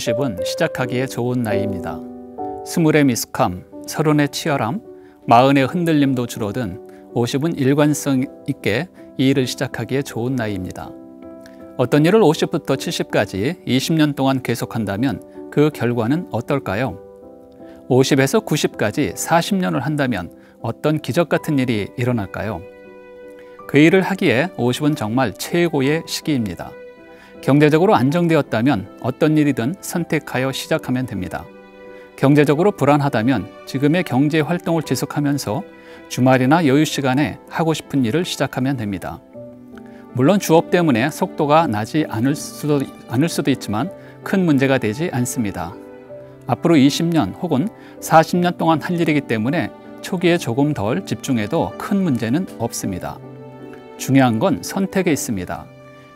50은 시작하기에 좋은 나이입니다. 스물의 미숙함, 서른의 치열함, 마흔의 흔들림도 줄어든 50은 일관성 있게 이 일을 시작하기에 좋은 나이입니다. 어떤 일을 50부터 70까지 20년 동안 계속한다면 그 결과는 어떨까요? 50에서 90까지 40년을 한다면 어떤 기적 같은 일이 일어날까요? 그 일을 하기에 50은 정말 최고의 시기입니다. 경제적으로 안정되었다면 어떤 일이든 선택하여 시작하면 됩니다. 경제적으로 불안하다면 지금의 경제 활동을 지속하면서 주말이나 여유 시간에 하고 싶은 일을 시작하면 됩니다. 물론 주업 때문에 속도가 나지 않을 수도, 않을 수도 있지만 큰 문제가 되지 않습니다. 앞으로 20년 혹은 40년 동안 할 일이기 때문에 초기에 조금 덜 집중해도 큰 문제는 없습니다. 중요한 건 선택에 있습니다.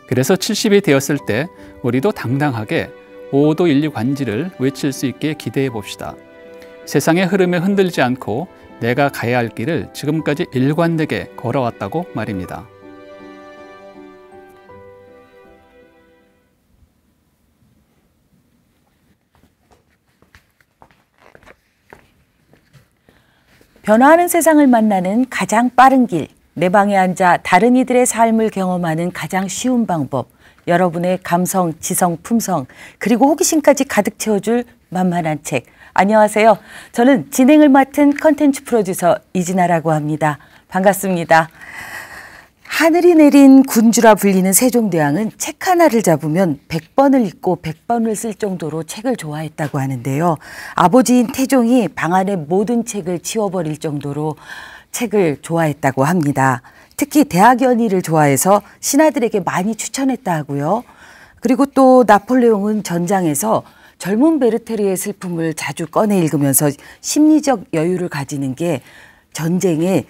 그래서 70이 되었을 때 우리도 당당하게 5도 1, 2 관지를 외칠 수 있게 기대해 봅시다. 세상의 흐름에 흔들지 않고 내가 가야 할 길을 지금까지 일관되게 걸어왔다고 말입니다. 변화하는 세상을 만나는 가장 빠른 길, 내 방에 앉아 다른 이들의 삶을 경험하는 가장 쉬운 방법, 여러분의 감성, 지성, 품성, 그리고 호기심까지 가득 채워줄 만만한 책. 안녕하세요. 저는 진행을 맡은 컨텐츠 프로듀서 이진아라고 합니다. 반갑습니다. 하늘이 내린 군주라 불리는 세종대왕은 책 하나를 잡으면 100번을 읽고 100번을 쓸 정도로 책을 좋아했다고 하는데요. 아버지인 태종이 방 안의 모든 책을 치워버릴 정도로 책을 좋아했다고 합니다. 특히 대학 연의를 좋아해서 신하들에게 많이 추천했다 하고요. 그리고 또 나폴레옹은 전장에서 젊은 베르테르의 슬픔을 자주 꺼내 읽으면서 심리적 여유를 가지는 게 전쟁의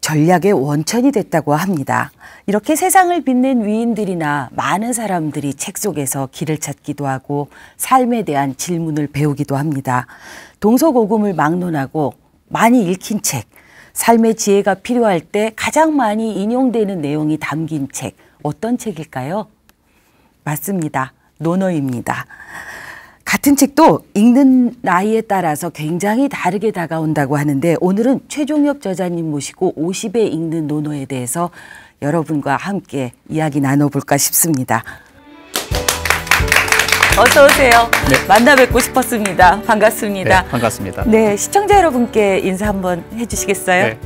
전략의 원천이 됐다고 합니다. 이렇게 세상을 빛낸 위인들이나 많은 사람들이 책 속에서 길을 찾기도 하고 삶에 대한 질문을 배우기도 합니다. 동서고금을 막론하고 많이 읽힌 책, 삶의 지혜가 필요할 때 가장 많이 인용되는 내용이 담긴 책, 어떤 책일까요? 맞습니다. 논어입니다. 같은 책도 읽는 나이에 따라서 굉장히 다르게 다가온다고 하는데 오늘은 최종엽 저자님 모시고 50에 읽는 논어에 대해서 여러분과 함께 이야기 나눠볼까 싶습니다. 어서 오세요. 네. 만나 뵙고 싶었습니다. 반갑습니다. 네, 반갑습니다. 네, 시청자 여러분께 인사 한번 해주시겠어요? 네.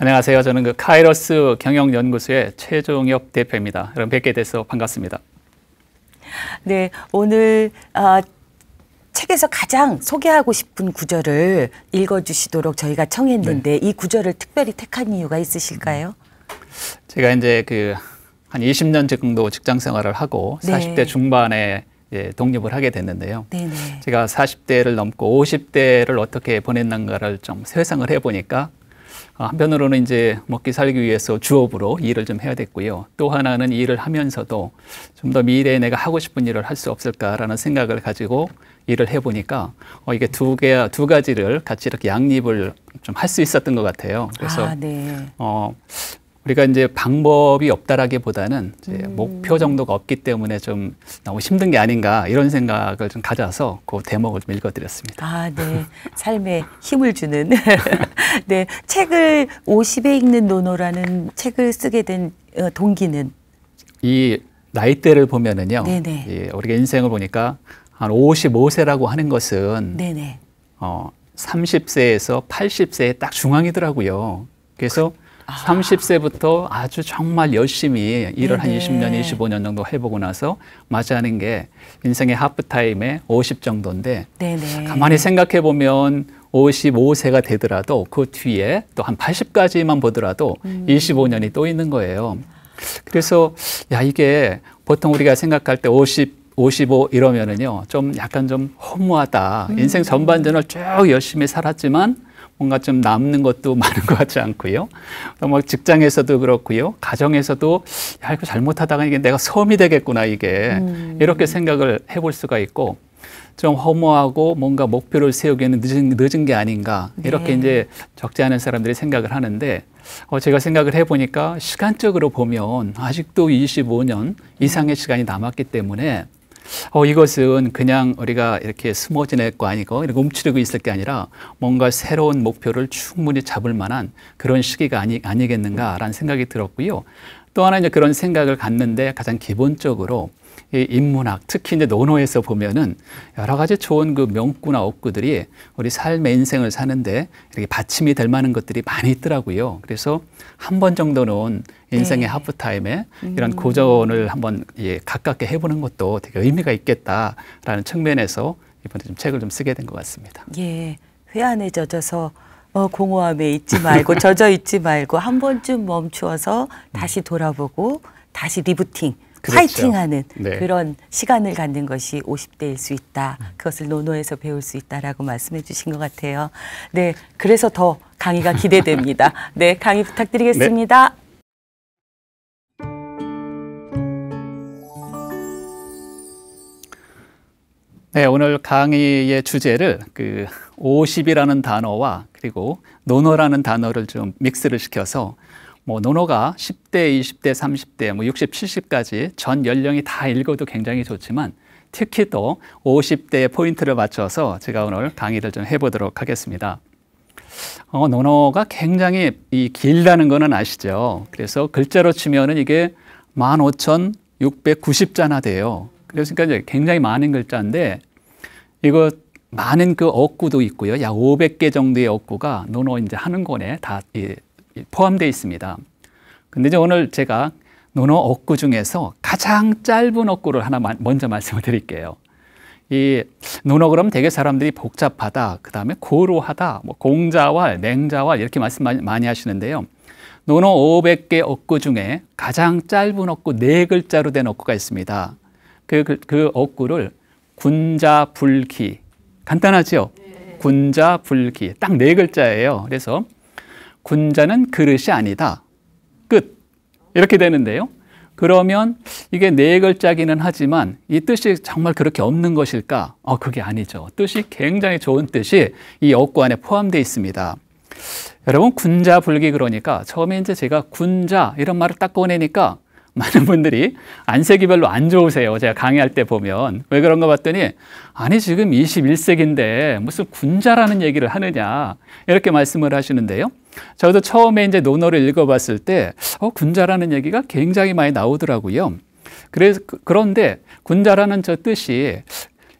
안녕하세요. 저는 그 카이러스 경영연구소의 최종엽 대표입니다. 여러분 뵙게 돼서 반갑습니다. 네, 오늘 어, 책에서 가장 소개하고 싶은 구절을 읽어주시도록 저희가 청했는데 네. 이 구절을 특별히 택한 이유가 있으실까요? 제가 이제 그 한 20년 정도 직장 생활을 하고 네. 40대 중반에 예, 독립을 하게 됐는데요. 네네. 제가 40대를 넘고 50대를 어떻게 보냈는가를 좀 세상을 해보니까 어, 한편으로는 이제 먹기 살기 위해서 주업으로 일을 좀 해야 됐고요. 또 하나는 일을 하면서도 좀 더 미래에 내가 하고 싶은 일을 할 수 없을까라는 생각을 가지고 일을 해보니까 어, 이게 두 개, 두 가지를 같이 이렇게 양립을 좀 할 수 있었던 것 같아요. 그래서 아, 네. 어, 우리가 이제 방법이 없다라기보다는 이제 음. 목표 정도가 없기 때문에 좀 너무 힘든 게 아닌가 이런 생각을 좀 가져서 그 대목을 좀 읽어드렸습니다. 아, 네. 삶에 힘을 주는. 네. 책을 50에 읽는 노노라는 책을 쓰게 된 어, 동기는? 이 나이대를 보면은요. 네네. 예, 우리가 인생을 보니까 한 55세라고 하는 것은 네네. 어, 30세에서 80세의 딱 중앙이더라고요. 그래서 그... 아. 30세부터 아주 정말 열심히 일을 네네. 한 20년, 25년 정도 해보고 나서 맞이하는 게 인생의 하프타임에 50 정도인데 네네. 가만히 생각해 보면 55세가 되더라도 그 뒤에 또 한 80까지만 보더라도 음. 25년이 또 있는 거예요. 그래서 야 이게 보통 우리가 생각할 때 50, 55 이러면은요 좀 약간 좀 허무하다. 음. 인생 전반전을 쭉 열심히 살았지만 뭔가 좀 남는 것도 많은 것 같지 않고요. 뭐 직장에서도 그렇고요. 가정에서도 야, 이거 잘못하다가 이게 내가 섬이 되겠구나, 이게. 음. 이렇게 생각을 해볼 수가 있고 좀 허무하고 뭔가 목표를 세우기에는 늦은, 늦은 게 아닌가. 이렇게 네. 이제 적지 않은 사람들이 생각을 하는데 어, 제가 생각을 해보니까 시간적으로 보면 아직도 25년 이상의 시간이 남았기 때문에 어, 이것은 그냥 우리가 이렇게 숨어 지낼 거 아니고 이렇게 움츠리고 있을 게 아니라 뭔가 새로운 목표를 충분히 잡을 만한 그런 시기가 아니, 아니겠는가라는 생각이 들었고요. 또 하나 이제 그런 생각을 갖는데 가장 기본적으로 이 인문학, 특히 이제 논어에서 보면은 여러 가지 좋은 그 명구나 억구들이 우리 삶의 인생을 사는데 이렇게 받침이 될 만한 것들이 많이 있더라고요. 그래서 한 번 정도는 인생의 네. 하프타임에 이런 음. 고전을 한번 예, 가깝게 해보는 것도 되게 의미가 있겠다라는 측면에서 이번에 좀 책을 좀 쓰게 된 것 같습니다. 예, 회한에 젖어서 어, 공허함에 있지 말고 젖어 있지 말고 한 번쯤 멈추어서 다시 돌아보고 다시 리부팅 그렇죠. 파이팅하는 네. 그런 시간을 갖는 것이 50대일 수 있다. 그것을 노노에서 배울 수 있다라고 말씀해 주신 것 같아요. 네, 그래서 더 강의가 기대됩니다. 네, 강의 부탁드리겠습니다. 네. 네, 오늘 강의의 주제를 그 50이라는 단어와 그리고 논어라는 단어를 좀 믹스를 시켜서 뭐 논어가 10대, 20대, 30대, 뭐 60, 70까지 전 연령이 다 읽어도 굉장히 좋지만 특히 또 50대의 포인트를 맞춰서 제가 오늘 강의를 좀 해보도록 하겠습니다. 어, 논어가 굉장히 이 길다는 거는 아시죠? 그래서 글자로 치면은 이게 15,690자나 돼요. 그래서 그러니까 굉장히 많은 글자인데 이거 많은 그 어구도 있고요. 약 500개 정도의 어구가 노노 이제 하는 권에 다 포함되어 있습니다. 근데 이제 오늘 제가 논어 어구 중에서 가장 짧은 어구를 하나 먼저 말씀을 드릴게요. 이 논어 그러면 되게 사람들이 복잡하다, 그 다음에 고루하다, 뭐 공자왈, 맹자왈 이렇게 말씀 많이 하시는데요. 논어 500개 어구 중에 가장 짧은 어구 네 글자로 된 어구가 있습니다. 그, 그, 그 어구를 군자불기 간단하죠? 군자불기 딱 네 글자예요. 그래서 군자는 그릇이 아니다. 끝. 이렇게 되는데요. 그러면 이게 네 글자기는 하지만 이 뜻이 정말 그렇게 없는 것일까? 어, 그게 아니죠. 뜻이 굉장히 좋은 뜻이 이 어구 안에 포함되어 있습니다. 여러분, 군자 불기 그러니까 처음에 이제 제가 군자 이런 말을 딱 꺼내니까 많은 분들이 안색이 별로 안 좋으세요. 제가 강의할 때 보면. 왜 그런가 봤더니, 아니, 지금 21세기인데 무슨 군자라는 얘기를 하느냐. 이렇게 말씀을 하시는데요. 저도 처음에 이제 논어를 읽어봤을 때, 어, 군자라는 얘기가 굉장히 많이 나오더라고요. 그래서, 그, 그런데 군자라는 저 뜻이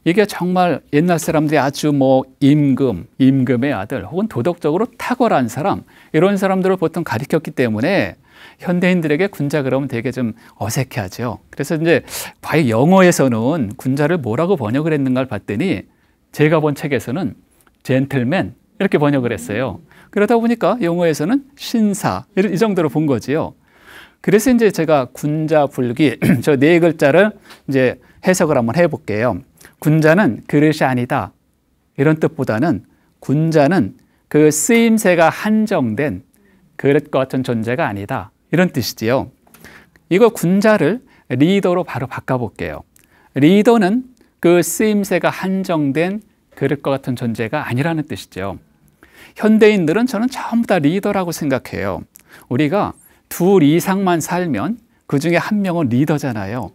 이게 정말 옛날 사람들이 아주 뭐 임금, 임금의 아들 혹은 도덕적으로 탁월한 사람, 이런 사람들을 보통 가리켰기 때문에 현대인들에게 군자 그러면 되게 좀 어색해하죠. 그래서 이제 과연 영어에서는 군자를 뭐라고 번역을 했는가를 봤더니 제가 본 책에서는 젠틀맨 이렇게 번역을 했어요. 그러다 보니까 영어에서는 신사 이 정도로 본 거지요. 그래서 이제 제가 군자 불기 저 네 글자를 이제 해석을 한번 해볼게요. 군자는 그릇이 아니다 이런 뜻보다는 군자는 그 쓰임새가 한정된 그릇과 같은 존재가 아니다. 이런 뜻이지요. 이거 군자를 리더로 바로 바꿔볼게요. 리더는 그 쓰임새가 한정된 그릇과 같은 존재가 아니라는 뜻이죠. 현대인들은 저는 전부 다 리더라고 생각해요. 우리가 둘 이상만 살면 그 중에 한 명은 리더잖아요.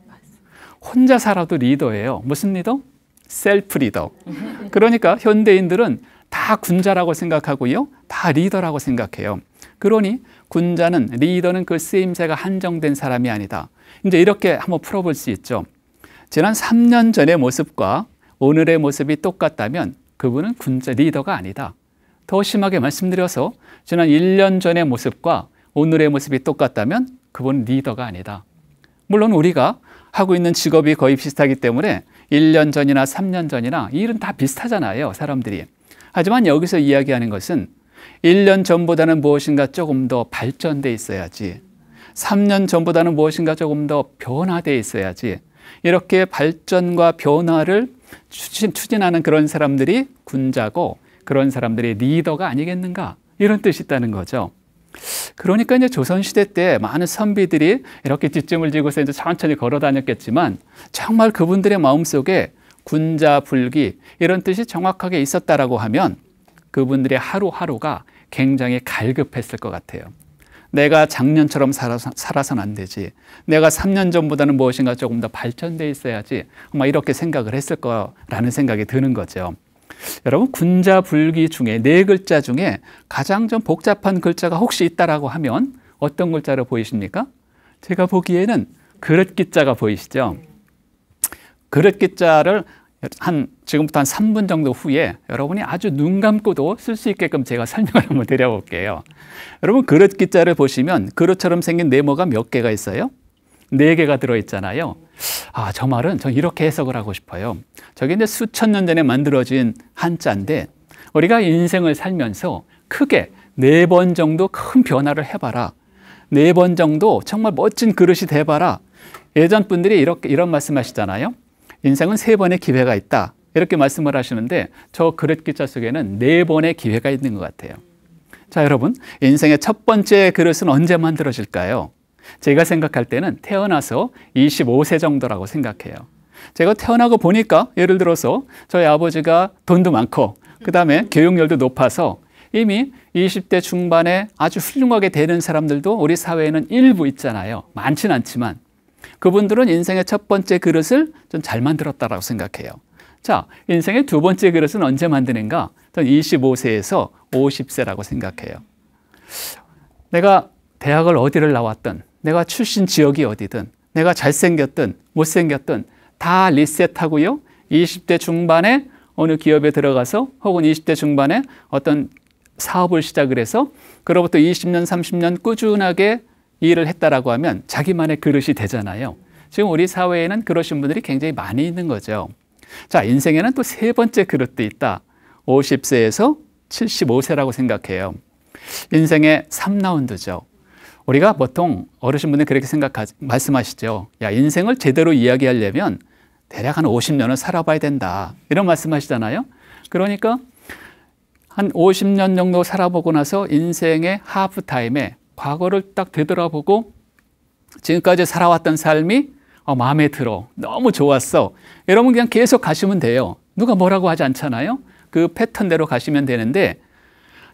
혼자 살아도 리더예요. 무슨 리더? 셀프 리더. 그러니까 현대인들은 다 군자라고 생각하고요. 다 리더라고 생각해요. 그러니 군자는 리더는 그 쓰임새가 한정된 사람이 아니다. 이제 이렇게 한번 풀어볼 수 있죠. 지난 3년 전의 모습과 오늘의 모습이 똑같다면 그분은 군자 리더가 아니다. 더 심하게 말씀드려서 지난 1년 전의 모습과 오늘의 모습이 똑같다면 그분은 리더가 아니다. 물론 우리가 하고 있는 직업이 거의 비슷하기 때문에 1년 전이나 3년 전이나 일은 다 비슷하잖아요, 사람들이. 하지만 여기서 이야기하는 것은 1년 전보다는 무엇인가 조금 더 발전돼 있어야지. 3년 전보다는 무엇인가 조금 더 변화돼 있어야지. 이렇게 발전과 변화를 추진, 추진 하는 그런 사람들이 군자고 그런 사람들이 리더가 아니겠는가 이런 뜻이 있다는 거죠. 그러니까 이제 조선시대 때 많은 선비들이 이렇게 뒷짐을 지고서 이제 천천히 걸어 다녔겠지만 정말 그분들의 마음속에 군자 불기 이런 뜻이 정확하게 있었다라고 하면 그분들의 하루하루가 굉장히 갈급했을 것 같아요. 내가 작년처럼 살아서, 살아서는 안 되지. 내가 3년 전보다는 무엇인가 조금 더 발전돼 있어야지. 아마 이렇게 생각을 했을 거라는 생각이 드는 거죠. 여러분 군자 불기 중에 네 글자 중에 가장 좀 복잡한 글자가 혹시 있다라고 하면 어떤 글자로 보이십니까? 제가 보기에는 그릇 기자가 보이시죠? 그릇 기자를 한 지금부터 한 3분 정도 후에 여러분이 아주 눈 감고도 쓸 수 있게끔 제가 설명을 한번 드려볼게요. 여러분 그릇 기자를 보시면 그릇처럼 생긴 네모가 몇 개가 있어요? 네 개가 들어있잖아요. 아, 저 말은 저 이렇게 해석을 하고 싶어요. 저게 이제 수천 년 전에 만들어진 한자인데 우리가 인생을 살면서 크게 네 번 정도 큰 변화를 해봐라. 네 번 정도 정말 멋진 그릇이 돼봐라. 예전 분들이 이렇게 이런 말씀하시잖아요. 인생은 세 번의 기회가 있다. 이렇게 말씀을 하시는데 저 그릇 기자 속에는 네 번의 기회가 있는 것 같아요. 자, 여러분, 인생의 첫 번째 그릇은 언제 만들어질까요? 제가 생각할 때는 태어나서 25세 정도라고 생각해요. 제가 태어나고 보니까 예를 들어서 저희 아버지가 돈도 많고 그 다음에 교육열도 높아서 이미 20대 중반에 아주 훌륭하게 되는 사람들도 우리 사회에는 일부 있잖아요. 많지는 않지만 그분들은 인생의 첫 번째 그릇을 좀 잘 만들었다라고 생각해요. 자, 인생의 두 번째 그릇은 언제 만드는가? 전 25세에서 50세라고 생각해요. 내가 대학을 어디를 나왔든, 내가 출신 지역이 어디든, 내가 잘생겼든, 못생겼든 다 리셋하고요. 20대 중반에 어느 기업에 들어가서 혹은 20대 중반에 어떤 사업을 시작을 해서 그로부터 20년, 30년 꾸준하게 일을 했다라고 하면 자기만의 그릇이 되잖아요. 지금 우리 사회에는 그러신 분들이 굉장히 많이 있는 거죠. 자, 인생에는 또 세 번째 그릇도 있다. 50세에서 75세라고 생각해요. 인생의 3라운드죠. 우리가 보통 어르신분들 그렇게 생각하 말씀하시죠. 야, 인생을 제대로 이야기하려면 대략 한 50년을 살아봐야 된다. 이런 말씀하시잖아요. 그러니까 한 50년 정도 살아보고 나서 인생의 하프 타임에 과거를 딱 되돌아보고 지금까지 살아왔던 삶이 어, 마음에 들어. 너무 좋았어. 여러분 그냥 계속 가시면 돼요. 누가 뭐라고 하지 않잖아요. 그 패턴대로 가시면 되는데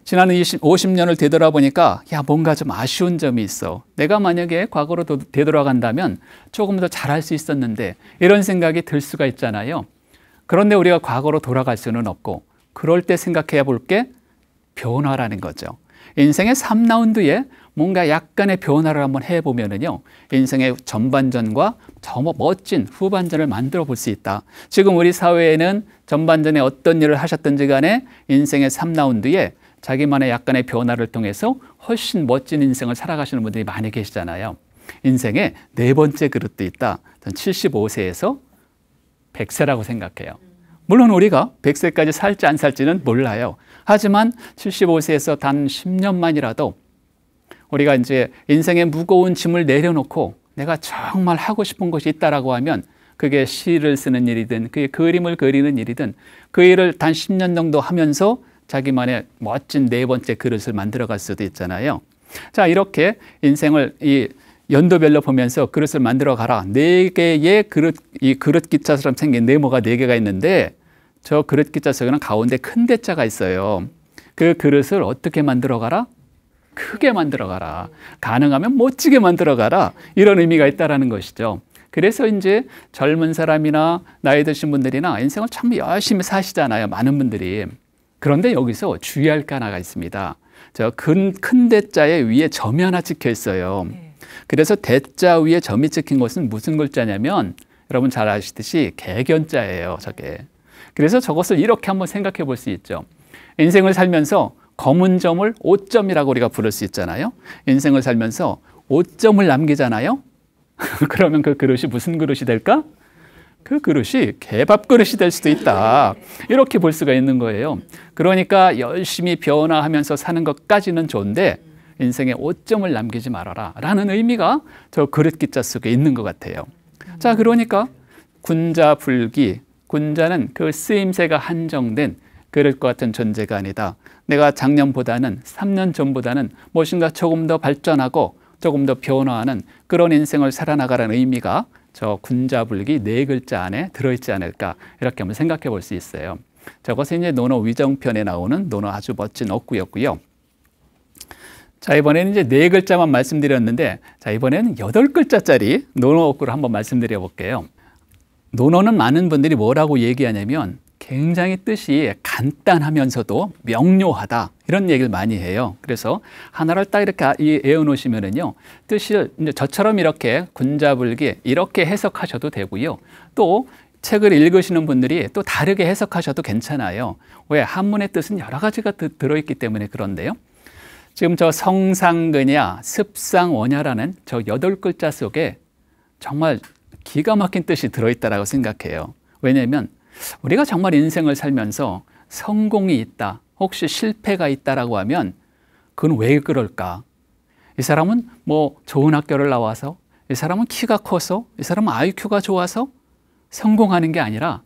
지난 20, 50년을 되돌아보니까 야 뭔가 좀 아쉬운 점이 있어. 내가 만약에 과거로 되돌아간다면 조금 더 잘할 수 있었는데 이런 생각이 들 수가 있잖아요. 그런데 우리가 과거로 돌아갈 수는 없고 그럴 때 생각해 볼게 변화라는 거죠. 인생의 3라운드에 뭔가 약간의 변화를 한번 해보면은요, 인생의 전반전과 저 멋진 후반전을 만들어 볼 수 있다. 지금 우리 사회에는 전반전에 어떤 일을 하셨든지 간에 인생의 3라운드에 자기만의 약간의 변화를 통해서 훨씬 멋진 인생을 살아가시는 분들이 많이 계시잖아요. 인생의 네 번째 그릇도 있다. 75세에서 100세라고 생각해요. 물론 우리가 100세까지 살지 안 살지는 몰라요. 하지만 75세에서 단 10년만이라도 우리가 이제 인생의 무거운 짐을 내려놓고 내가 정말 하고 싶은 것이 있다라고 하면 그게 시를 쓰는 일이든 그게 그림을 그리는 일이든 그 일을 단 10년 정도 하면서 자기만의 멋진 네 번째 그릇을 만들어 갈 수도 있잖아요. 자, 이렇게 인생을 이 연도별로 보면서 그릇을 만들어 가라. 네 개의 그릇, 이 그릇 기자처럼 생긴 네모가 네 개가 있는데 저 그릇 기자 속에는 가운데 큰 대자가 있어요. 그 그릇을 어떻게 만들어 가라? 크게 만들어 가라. 가능하면 멋지게 만들어 가라. 이런 의미가 있다라는 것이죠. 그래서 이제 젊은 사람이나 나이 드신 분들이나 인생을 참 열심히 사시잖아요. 많은 분들이. 그런데 여기서 주의할 게 하나가 있습니다. 저 큰, 큰 대자에 위에 점이 하나 찍혀 있어요. 네. 그래서 대자 위에 점이 찍힌 것은 무슨 글자냐면 여러분 잘 아시듯이 개견자예요. 저게. 그래서 저것을 이렇게 한번 생각해 볼 수 있죠. 인생을 살면서 검은 점을 5점이라고 우리가 부를 수 있잖아요. 인생을 살면서 5점을 남기잖아요. 그러면 그 그릇이 무슨 그릇이 될까? 그 그릇이 개밥 그릇이 될 수도 있다. 이렇게 볼 수가 있는 거예요. 그러니까 열심히 변화하면서 사는 것까지는 좋은데 인생에 오점을 남기지 말아라. 라는 의미가 저 그릇 기자 속에 있는 것 같아요. 자, 그러니까 군자 불기. 군자는 그 쓰임새가 한정된 그릇과 같은 존재가 아니다. 내가 작년보다는 3년 전보다는 무엇인가 조금 더 발전하고 조금 더 변화하는 그런 인생을 살아나가라는 의미가 저 군자불기 네 글자 안에 들어있지 않을까 이렇게 한번 생각해 볼 수 있어요. 저것은 이제 논어 위정편에 나오는 논어 아주 멋진 어구였고요. 자, 이번에는 이제 네 글자만 말씀드렸는데, 자, 이번에는 여덟 글자짜리 논어구를 한번 말씀드려 볼게요. 논어는 많은 분들이 뭐라고 얘기하냐면 굉장히 뜻이 간단하면서도 명료하다. 이런 얘기를 많이 해요. 그래서 하나를 딱 이렇게 외워 놓으시면은요. 뜻을 저처럼 이렇게 군자불기 이렇게 해석하셔도 되고요. 또 책을 읽으시는 분들이 또 다르게 해석하셔도 괜찮아요. 왜? 한문의 뜻은 여러 가지가 들어있기 때문에 그런데요. 지금 저 성상근야, 습상원야라는 저 여덟 글자 속에 정말 기가 막힌 뜻이 들어있다라고 생각해요. 왜냐하면 우리가 정말 인생을 살면서 성공이 있다, 혹시 실패가 있다라고 하면 그건 왜 그럴까? 이 사람은 뭐 좋은 학교를 나와서, 이 사람은 키가 커서, 이 사람은 IQ가 좋아서 성공하는 게 아니라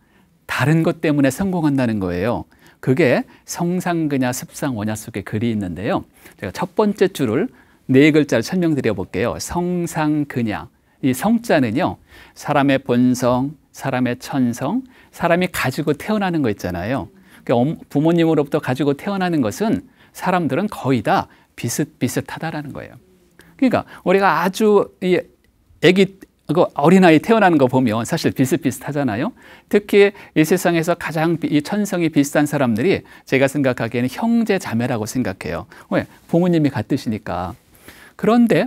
다른 것 때문에 성공한다는 거예요. 그게 성상근야 습상원야 속에 글이 있는데요. 제가 첫 번째 줄을 네 글자를 설명드려 볼게요. 성상근야. 이 성자는요, 사람의 본성, 사람의 천성, 사람이 가지고 태어나는 거 있잖아요. 그러니까 부모님으로부터 가지고 태어나는 것은 사람들은 거의 다 비슷비슷하다라는 거예요. 그러니까 우리가 아주 이 아기 그 어린아이 태어나는 거 보면 사실 비슷비슷하잖아요. 특히 이 세상에서 가장 이 천성이 비슷한 사람들이 제가 생각하기에는 형제 자매라고 생각해요. 왜? 부모님이 같으시니까. 그런데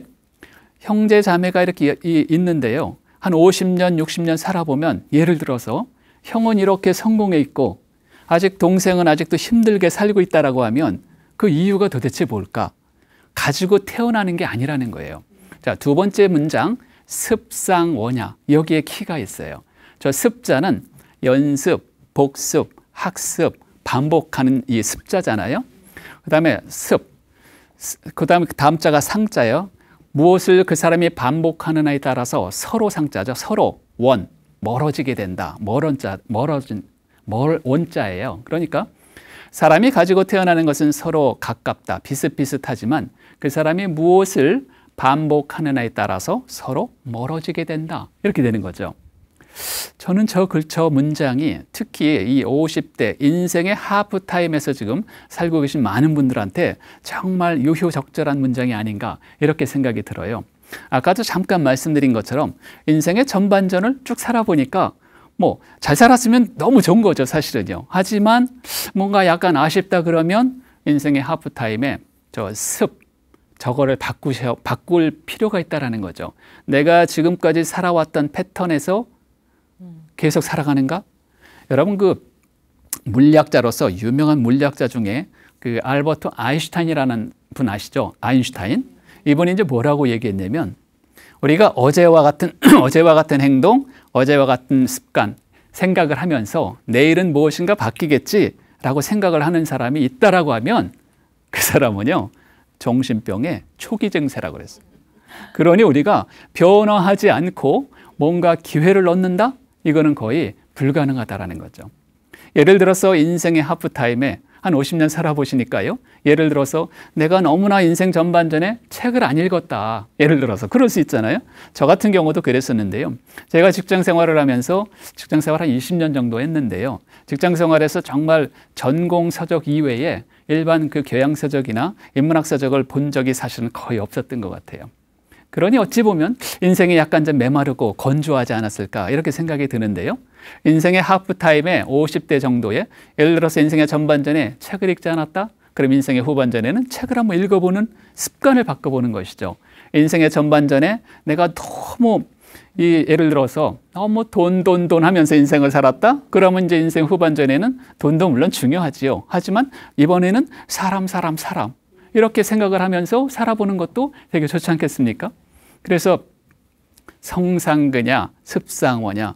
형제 자매가 이렇게 있는데요. 한 50년, 60년 살아보면 예를 들어서 형은 이렇게 성공해 있고 아직 동생은 아직도 힘들게 살고 있다라고 하면 그 이유가 도대체 뭘까? 가지고 태어나는 게 아니라는 거예요. 자, 두 번째 문장. 습상 원야 여기에 키가 있어요. 저 습자는 연습, 복습, 학습, 반복하는 이 습자잖아요. 그 다음에 습, 그 다음에 다음 자가 상자예요. 무엇을 그 사람이 반복하느냐에 따라서 서로 상자죠. 서로 원, 멀어지게 된다. 멀어자, 멀어진, 멀, 원자예요. 그러니까 사람이 가지고 태어나는 것은 서로 가깝다. 비슷비슷하지만 그 사람이 무엇을 반복하느냐에 따라서 서로 멀어지게 된다. 이렇게 되는 거죠. 저는 저 글처 문장이 특히 이 50대 인생의 하프타임에서 지금 살고 계신 많은 분들한테 정말 유효적절한 문장이 아닌가 이렇게 생각이 들어요. 아까도 잠깐 말씀드린 것처럼 인생의 전반전을 쭉 살아보니까 뭐 잘 살았으면 너무 좋은 거죠 사실은요. 하지만 뭔가 약간 아쉽다 그러면 인생의 하프타임에 저 습, 저거를 바꾸셔, 바꿀 필요가 있다라는 거죠. 내가 지금까지 살아왔던 패턴에서 계속 살아가는가? 여러분 그 물리학자로서 유명한 물리학자 중에 그 알버트 아인슈타인이라는 분 아시죠? 아인슈타인. 이분이 이제 뭐라고 얘기했냐면 우리가 어제와 같은 어제와 같은 행동, 어제와 같은 습관, 생각을 하면서 내일은 무엇인가 바뀌겠지라고 생각을 하는 사람이 있다라고 하면 그 사람은요 정신병의 초기 증세라고 그랬어요. 그러니 우리가 변화하지 않고 뭔가 기회를 얻는다? 이거는 거의 불가능하다라는 거죠. 예를 들어서 인생의 하프타임에 한 50년 살아보시니까요. 예를 들어서 내가 너무나 인생 전반전에 책을 안 읽었다. 예를 들어서 그럴 수 있잖아요. 저 같은 경우도 그랬었는데요. 제가 직장 생활을 하면서 직장 생활 한 20년 정도 했는데요. 직장 생활에서 정말 전공 서적 이외에 일반 그 교양 서적이나 인문학 서적을 본 적이 사실은 거의 없었던 것 같아요. 그러니 어찌 보면 인생이 약간 좀 메마르고 건조하지 않았을까 이렇게 생각이 드는데요. 인생의 하프타임에 50대 정도에 예를 들어서 인생의 전반전에 책을 읽지 않았다? 그럼 인생의 후반전에는 책을 한번 읽어보는 습관을 바꿔보는 것이죠. 인생의 전반전에 내가 너무 이 예를 들어서 너무 돈, 돈, 돈 하면서 인생을 살았다? 그러면 이제 인생 후반전에는 돈도 물론 중요하지요. 하지만 이번에는 사람, 사람, 사람. 이렇게 생각을 하면서 살아보는 것도 되게 좋지 않겠습니까? 그래서 성상그냐, 습상원냐.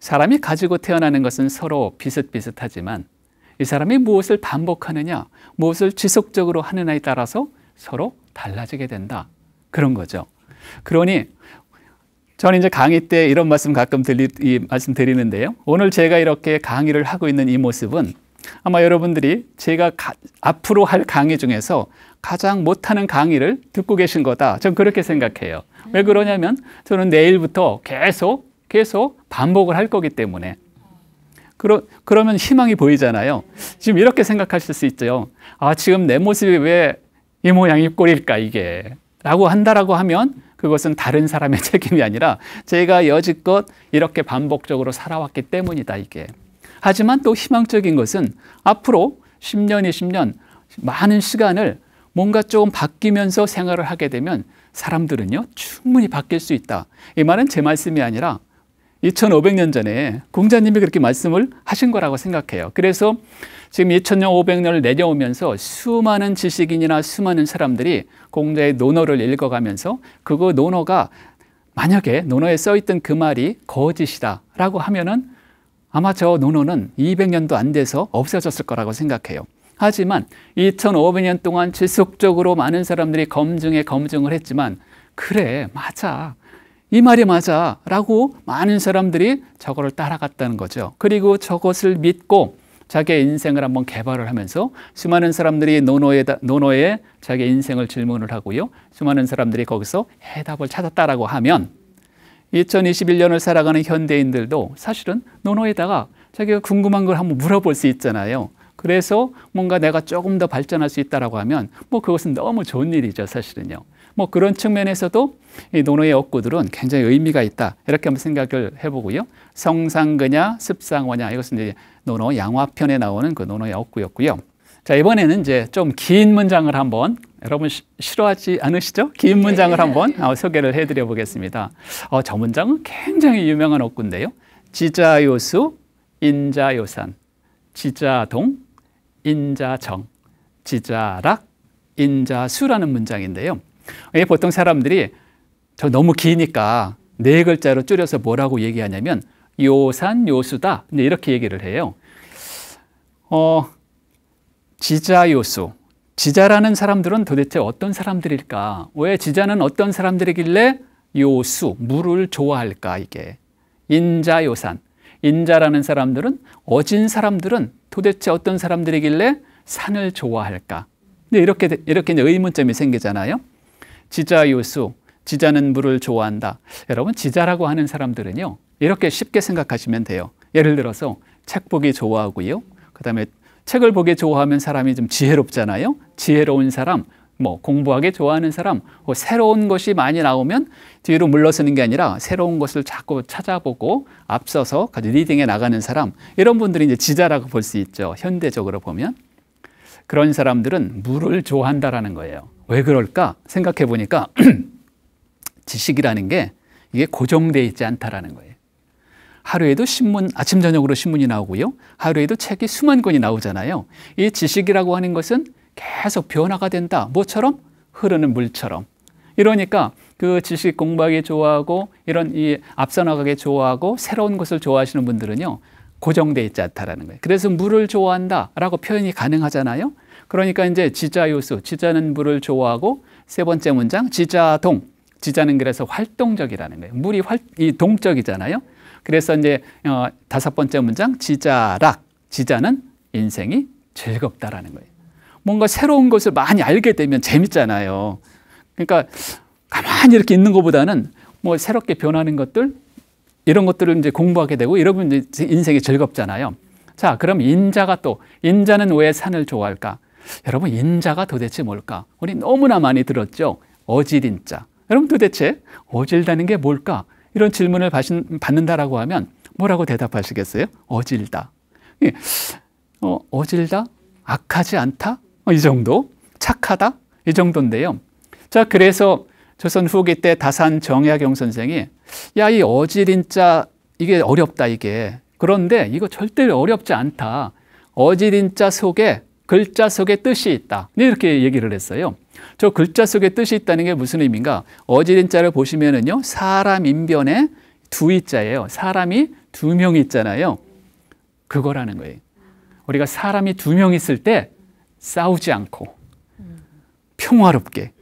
사람이 가지고 태어나는 것은 서로 비슷비슷하지만 이 사람이 무엇을 반복하느냐, 무엇을 지속적으로 하느냐에 따라서 서로 달라지게 된다. 그런 거죠. 그러니 저는 이제 강의 때 이런 말씀 가끔 들리, 이 말씀 드리는데요. 오늘 제가 이렇게 강의를 하고 있는 이 모습은 아마 여러분들이 제가 가, 앞으로 할 강의 중에서 가장 못하는 강의를 듣고 계신 거다. 전 그렇게 생각해요. 왜 그러냐면 저는 내일부터 계속 계속 반복을 할 거기 때문에 그러, 그러면 희망이 보이잖아요. 지금 이렇게 생각하실 수 있죠. 아, 지금 내 모습이 왜 이 모양이 꼴일까 이게 라고 한다라고 하면 그것은 다른 사람의 책임이 아니라 제가 여지껏 이렇게 반복적으로 살아왔기 때문이다 이게 하지만 또 희망적인 것은 앞으로 10년, 20년 많은 시간을 뭔가 조금 바뀌면서 생활을 하게 되면 사람들은요 충분히 바뀔 수 있다. 이 말은 제 말씀이 아니라 2500년 전에 공자님이 그렇게 말씀을 하신 거라고 생각해요. 그래서 지금 2000년, 500년을 내려오면서 수많은 지식인이나 수많은 사람들이 공자의 논어를 읽어가면서 그거 논어가 만약에 논어에 써있던 그 말이 거짓이다라고 하면은 아마 저 논어는 200년도 안 돼서 없어졌을 거라고 생각해요. 하지만 2500년 동안 지속적으로 많은 사람들이 검증에 검증을 했지만 그래 맞아 이 말이 맞아 라고 많은 사람들이 저거를 따라갔다는 거죠. 그리고 저것을 믿고 자기의 인생을 한번 개발을 하면서 수많은 사람들이 논어에, 논어에 자기의 인생을 질문을 하고요. 수많은 사람들이 거기서 해답을 찾았다라고 하면 2021년을 살아가는 현대인들도 사실은 논어에다가 자기가 궁금한 걸 한번 물어볼 수 있잖아요. 그래서 뭔가 내가 조금 더 발전할 수 있다라고 하면 뭐 그것은 너무 좋은 일이죠, 사실은요. 뭐 그런 측면에서도 이 논어의 억구들은 굉장히 의미가 있다. 이렇게 한번 생각을 해보고요. 성상그냐, 습상어냐 이것은 이제 논어 양화편에 나오는 그 논어의 억구였고요. 자 이번에는 이제 좀 긴 문장을 한번 여러분 시, 싫어하지 않으시죠? 긴 문장을 한번 어, 소개를 해드려 보겠습니다. 어, 저 문장은 굉장히 유명한 억구인데요. 지자요수, 인자요산, 지자동, 인자정, 지자락, 인자수라는 문장인데요. 보통 사람들이 저 너무 기니까 네 글자로 줄여서 뭐라고 얘기하냐면 요산 요수다 이렇게 얘기를 해요. 어, 지자요수 지자라는 사람들은 도대체 어떤 사람들일까? 왜 지자는 어떤 사람들이길래 요수 물을 좋아할까 이게 인자요산 인자라는 사람들은 어진 사람들은 도대체 어떤 사람들이길래 산을 좋아할까? 근데 이렇게 이렇게 의문점이 생기잖아요. 지자 요수, 지자는 물을 좋아한다. 여러분, 지자라고 하는 사람들은요, 이렇게 쉽게 생각하시면 돼요. 예를 들어서 책 보기 좋아하고요. 그 다음에 책을 보기 좋아하면 사람이 좀 지혜롭잖아요. 지혜로운 사람, 뭐 공부하기 좋아하는 사람, 뭐 새로운 것이 많이 나오면 뒤로 물러서는 게 아니라 새로운 것을 자꾸 찾아보고 앞서서 리딩에 나가는 사람, 이런 분들이 이제 지자라고 볼 수 있죠. 현대적으로 보면. 그런 사람들은 물을 좋아한다라는 거예요. 왜 그럴까 생각해 보니까 지식이라는 게 이게 고정돼 있지 않다라는 거예요. 하루에도 신문 아침 저녁으로 신문이 나오고요. 하루에도 책이 수만 권이 나오잖아요. 이 지식이라고 하는 것은 계속 변화가 된다. 뭐처럼 흐르는 물처럼. 이러니까 그 지식 공부하기 좋아하고 이런 이 앞서 나가기 좋아하고 새로운 것을 좋아하시는 분들은요. 고정돼 있지 않다라는 거예요. 그래서 물을 좋아한다라고 표현이 가능하잖아요. 그러니까 이제 지자요수, 지자는 물을 좋아하고 세 번째 문장 지자동, 지자는 그래서 활동적이라는 거예요. 물이 활, 이 동적이잖아요. 그래서 이제 어, 다섯 번째 문장 지자락, 지자는 인생이 즐겁다라는 거예요. 뭔가 새로운 것을 많이 알게 되면 재밌잖아요. 그러니까 가만히 이렇게 있는 것보다는 뭐 새롭게 변하는 것들 이런 것들을 이제 공부하게 되고 이러면 이제 인생이 즐겁잖아요. 자, 그럼 인자가 또 인자는 왜 산을 좋아할까? 여러분 인자가 도대체 뭘까? 우리 너무나 많이 들었죠. 어질인자. 여러분 도대체 어질다는 게 뭘까? 이런 질문을 받는다라고 하면 뭐라고 대답하시겠어요? 어질다. 예. 어, 어질다? 악하지 않다? 어, 이 정도? 착하다? 이 정도인데요. 자, 그래서 조선 후기 때 다산 정약용 선생이 야, 이 어질인자 이게 어렵다 이게. 그런데 이거 절대 어렵지 않다. 어질인자 속에 글자 속에 뜻이 있다. 이렇게 얘기를 했어요. 저 글자 속에 뜻이 있다는 게 무슨 의미인가? 어지린 자를 보시면은요, 사람 인변에 두 이자예요. 사람이 두 명 있잖아요. 그거라는 거예요. 우리가 사람이 두 명 있을 때 싸우지 않고 평화롭게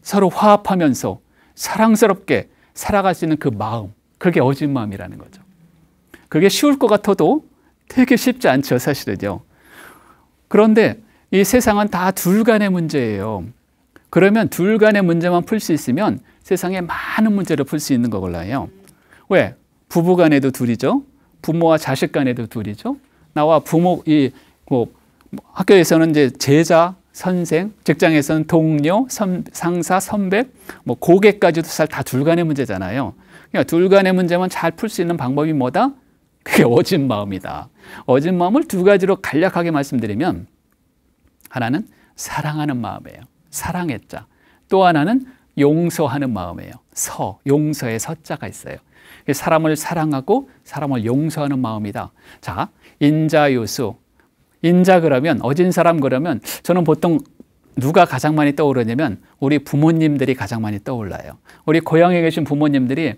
서로 화합하면서 사랑스럽게 살아갈 수 있는 그 마음, 그게 어진 마음이라는 거죠. 그게 쉬울 것 같아도 되게 쉽지 않죠, 사실은요. 그런데 이 세상은 다 둘 간의 문제예요. 그러면 둘 간의 문제만 풀 수 있으면 세상에 많은 문제를 풀 수 있는 거걸랑요. 왜? 부부 간에도 둘이죠. 부모와 자식 간에도 둘이죠. 나와 부모, 이, 뭐, 학교에서는 이제 제자, 선생, 직장에서는 동료, 선, 상사, 선배, 뭐 고객까지도 죄다 둘간의 문제잖아요. 그러니까 둘간의 문제만 잘 풀 수 있는 방법이 뭐다? 그게 어진 마음이다. 어진 마음을 두 가지로 간략하게 말씀드리면 하나는 사랑하는 마음이에요. 사랑의 자. 또 하나는 용서하는 마음이에요. 서, 용서의 서자가 있어요. 사람을 사랑하고 사람을 용서하는 마음이다. 자, 인자유수. 인자 그러면 어진 사람 그러면 저는 보통 누가 가장 많이 떠오르냐면 우리 부모님들이 가장 많이 떠올라요. 우리 고향에 계신 부모님들이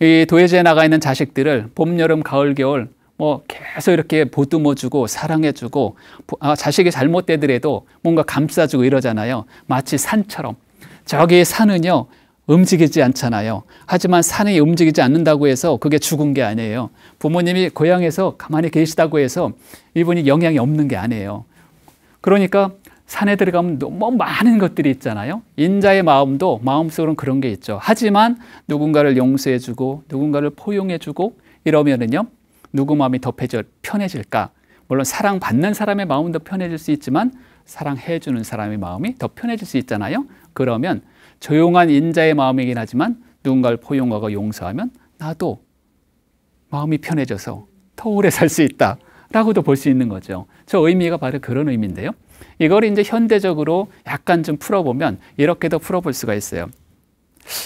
이 도예지에 나가 있는 자식들을 봄, 여름, 가을, 겨울 뭐 계속 이렇게 보듬어주고 사랑해주고 아, 자식이 잘못되더라도 뭔가 감싸주고 이러잖아요. 마치 산처럼 저기 산은요 움직이지 않잖아요. 하지만 산이 움직이지 않는다고 해서 그게 죽은 게 아니에요. 부모님이 고향에서 가만히 계시다고 해서 이분이 영향이 없는 게 아니에요. 그러니까 산에 들어가면 너무 많은 것들이 있잖아요. 인자의 마음도 마음속으로는 그런 게 있죠. 하지만 누군가를 용서해주고 누군가를 포용해주고 이러면은요 누구 마음이 더 편해질까? 물론 사랑받는 사람의 마음도 편해질 수 있지만 사랑해주는 사람의 마음이 더 편해질 수 있잖아요. 그러면 조용한 인자의 마음이긴 하지만 누군가를 포용하고 용서하면 나도 마음이 편해져서 더 오래 살 수 있다. 라고도 볼 수 있는 거죠. 저 의미가 바로 그런 의미인데요. 이걸 이제 현대적으로 약간 좀 풀어보면 이렇게도 풀어볼 수가 있어요.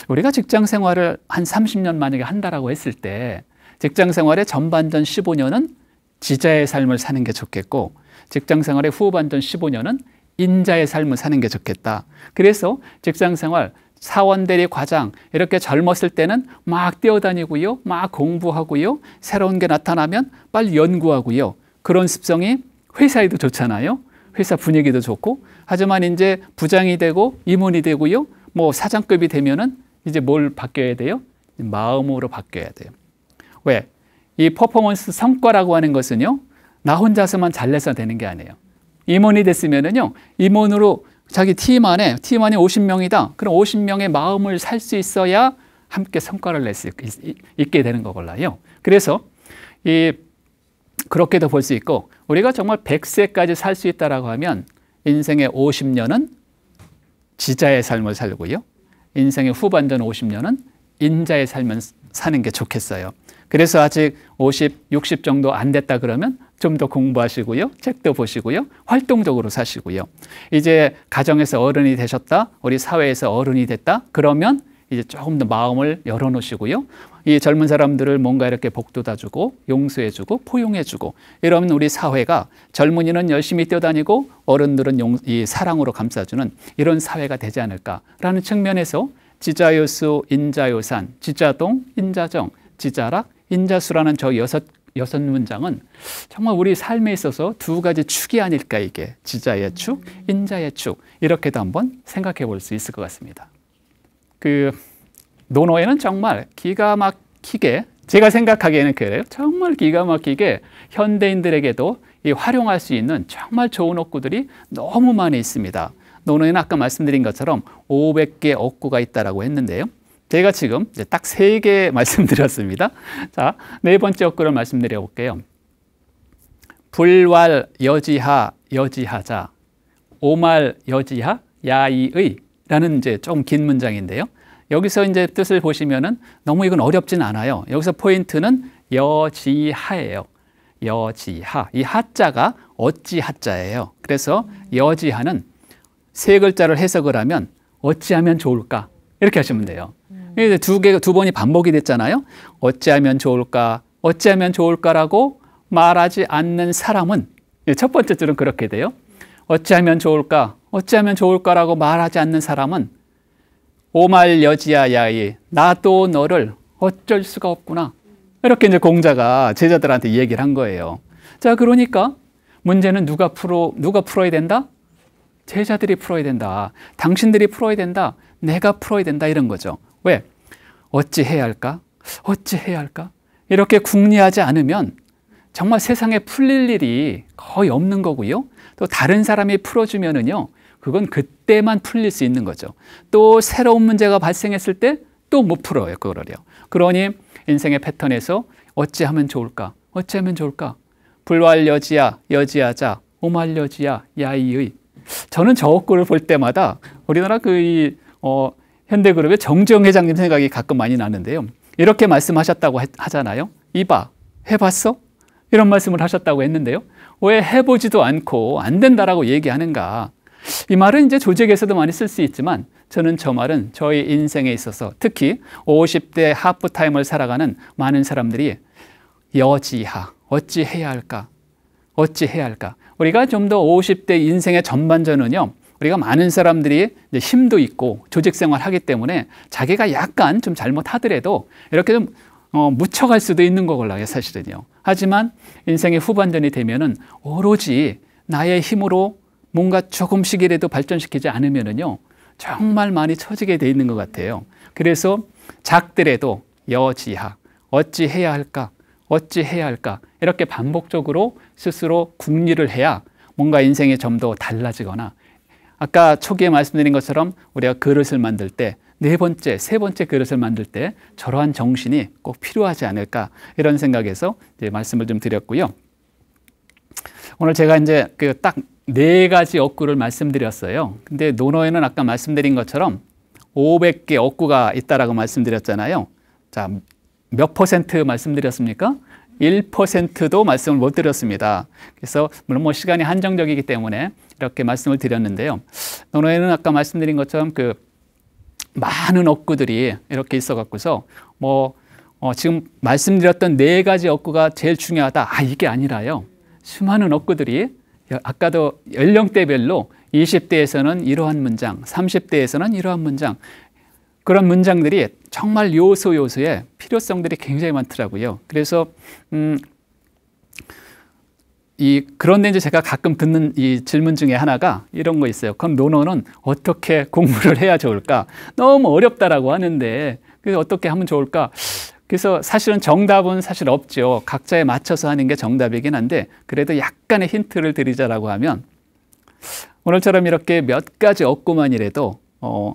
우리가 직장 생활을 한 30년 만약에 한다라고 했을 때 직장 생활의 전반전 15년은 지자의 삶을 사는 게 좋겠고 직장 생활의 후반전 15년은 인자의 삶을 사는 게 좋겠다. 그래서 직장 생활 사원 대리 과장 이렇게 젊었을 때는 막 뛰어다니고요. 막 공부하고요. 새로운 게 나타나면 빨리 연구하고요. 그런 습성이 회사에도 좋잖아요. 회사 분위기도 좋고 하지만 이제 부장이 되고 임원이 되고요. 뭐 사장급이 되면은 이제 뭘 바뀌어야 돼요? 마음으로 바뀌어야 돼요. 왜? 이 퍼포먼스 성과라고 하는 것은요. 나 혼자서만 잘 내서 되는 게 아니에요. 임원이 됐으면은요. 임원으로 자기 팀 안에 팀 안에 50명이다. 그럼 50명의 마음을 살 수 있어야 함께 성과를 낼 수 있게 되는 거걸라요. 그래서 이 그렇게도 볼 수 있고 우리가 정말 100세까지 살 수 있다라고 하면 인생의 50년은 지자의 삶을 살고요. 인생의 후반전 50년은 인자의 삶을 사는 게 좋겠어요. 그래서 아직 50, 60 정도 안 됐다 그러면 좀 더 공부하시고요. 책도 보시고요. 활동적으로 사시고요. 이제 가정에서 어른이 되셨다. 우리 사회에서 어른이 됐다. 그러면 이제 조금 더 마음을 열어놓으시고요. 이 젊은 사람들을 뭔가 이렇게 복돋아주고 용서해주고 포용해주고 이러면 우리 사회가 젊은이는 열심히 뛰어다니고 어른들은 용, 이 사랑으로 감싸주는 이런 사회가 되지 않을까라는 측면에서 지자요수, 인자요산, 지자동, 인자정, 지자락, 인자수라는 저 여섯 여섯 문장은 정말 우리 삶에 있어서 두 가지 축이 아닐까 이게 지자의 축, 인자의 축 이렇게도 한번 생각해 볼 수 있을 것 같습니다. 그 노노에는 정말 기가 막히게 제가 생각하기에는 그래요. 정말 기가 막히게 현대인들에게도 이 활용할 수 있는 정말 좋은 억구들이 너무 많이 있습니다. 노노에는 아까 말씀드린 것처럼 500개 억구가 있다라고 했는데요. 제가 지금 딱 세 개 말씀드렸습니다. 자, 네 번째 억구를 말씀드려 볼게요. 불왈 여지하 여지하자 오말 여지하 야이의 라는 이제 좀 긴 문장인데요. 여기서 이제 뜻을 보시면은 너무 이건 어렵진 않아요. 여기서 포인트는 여지하예요. 여지하. 이 하자가 어찌 하자예요. 그래서 여지하는 세 글자를 해석을 하면 어찌하면 좋을까? 이렇게 하시면 돼요. 두 개, 두 번이 반복이 됐잖아요. 어찌하면 좋을까? 어찌하면 좋을까라고 말하지 않는 사람은 첫 번째 줄은 그렇게 돼요. 어찌하면 좋을까? 어찌하면 좋을까라고 말하지 않는 사람은 오말 여지야 야이 나도 너를 어쩔 수가 없구나. 이렇게 이제 공자가 제자들한테 얘기를 한 거예요. 자, 그러니까 문제는 누가 풀어 누가 풀어야 된다? 제자들이 풀어야 된다. 당신들이 풀어야 된다. 내가 풀어야 된다 이런 거죠. 왜? 어찌 해야 할까? 어찌 해야 할까? 이렇게 궁리하지 않으면 정말 세상에 풀릴 일이 거의 없는 거고요. 또 다른 사람이 풀어주면은요, 그건 그때만 풀릴 수 있는 거죠. 또 새로운 문제가 발생했을 때 또 못 풀어요, 그거를요. 그러니 인생의 패턴에서 어찌하면 좋을까? 어찌하면 좋을까? 불활 여지야, 여지하자, 오말 여지야, 야이의. 저는 저 억구를 볼 때마다 우리나라 그 이 어, 현대그룹의 정지영 회장님 생각이 가끔 많이 나는데요. 이렇게 말씀하셨다고 하잖아요. 이봐, 해봤어? 이런 말씀을 하셨다고 했는데요. 왜 해보지도 않고 안 된다라고 얘기하는가? 이 말은 이제 조직에서도 많이 쓸 수 있지만 저는 저 말은 저희 인생에 있어서 특히 50대 하프타임을 살아가는 많은 사람들이 여지하, 어찌 해야 할까? 어찌 해야 할까? 우리가 좀 더 50대 인생의 전반전은요, 우리가 많은 사람들이 힘도 있고 조직 생활 하기 때문에 자기가 약간 좀 잘못하더라도 이렇게 좀 어, 묻혀갈 수도 있는 거걸라요, 사실은요. 하지만 인생의 후반전이 되면은 오로지 나의 힘으로 뭔가 조금씩이라도 발전시키지 않으면은요, 정말 많이 처지게 돼 있는 것 같아요. 그래서 작더라도 여지하, 어찌 해야 할까? 어찌 해야 할까? 이렇게 반복적으로 스스로 궁리를 해야 뭔가 좀더 달라지거나 아까 초기에 말씀드린 것처럼 우리가 그릇을 만들 때 네 번째, 세 번째 그릇을 만들 때 저러한 정신이 꼭 필요하지 않을까 이런 생각에서 이제 말씀을 좀 드렸고요. 오늘 제가 이제 그 딱 네 가지 억구를 말씀드렸어요. 근데 논어에는 아까 말씀드린 것처럼 500개 억구가 있다라고 말씀드렸잖아요. 자, 몇 퍼센트 말씀드렸습니까? 1%도 말씀을 못 드렸습니다. 그래서 물론 뭐 시간이 한정적이기 때문에 이렇게 말씀을 드렸는데요. 논어에는 아까 말씀드린 것처럼 그 많은 억구들이 이렇게 있어 갖고서 뭐 어, 지금 말씀드렸던 네 가지 억구가 제일 중요하다. 아, 이게 아니라요. 수많은 억구들이 아까도 연령대별로 20대에서는 이러한 문장, 30대에서는 이러한 문장, 그런 문장들이 정말 요소 요소에 필요성들이 굉장히 많더라고요. 그래서 음, 이 그런데 이제 제가 가끔 듣는 이 질문 중에 하나가 이런 거 있어요. 그럼 노노는 어떻게 공부를 해야 좋을까? 너무 어렵다라고 하는데 그래서 어떻게 하면 좋을까? 그래서 사실은 정답은 사실 없죠. 각자에 맞춰서 하는 게 정답이긴 한데 그래도 약간의 힌트를 드리자라고 하면 오늘처럼 이렇게 몇 가지 없고만이라도 어,